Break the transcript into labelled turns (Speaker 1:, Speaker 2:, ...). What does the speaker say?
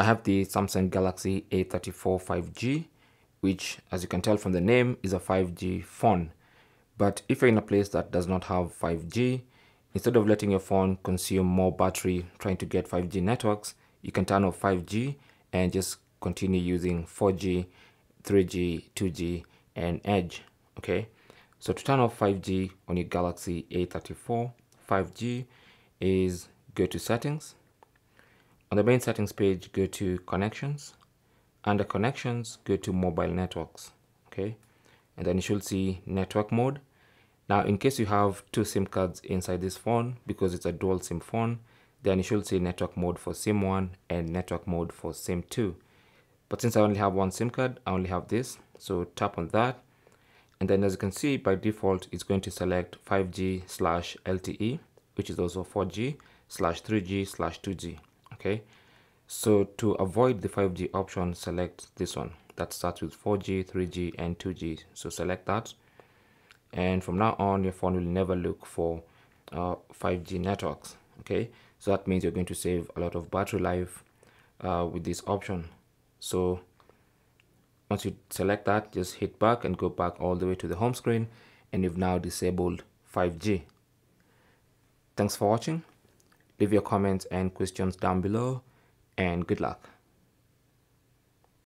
Speaker 1: I have the Samsung Galaxy A34 5G, which as you can tell from the name is a 5G phone. But if you're in a place that does not have 5G, instead of letting your phone consume more battery trying to get 5G networks, you can turn off 5G and just continue using 4G, 3G, 2G, and Edge. Okay, so to turn off 5G on your Galaxy A34 5G is go to settings. On the main settings page, go to connections. Under connections, go to mobile networks. Okay, and then you should see network mode. Now, in case you have two SIM cards inside this phone, because it's a dual SIM phone, then you should see network mode for SIM 1 and network mode for SIM 2. But since I only have one SIM card, I only have this. So tap on that. And then as you can see, by default, it's going to select 5G slash LTE, which is also 4G slash 3G slash 2G. Okay. So to avoid the 5G option, select this one that starts with 4G, 3G, and 2G. So select that. And from now on, your phone will never look for uh, 5G networks. Okay. So that means you're going to save a lot of battery life uh, with this option. So once you select that, just hit back and go back all the way to the home screen and you've now disabled 5G. Thanks for watching. Leave your comments and questions down below and good luck.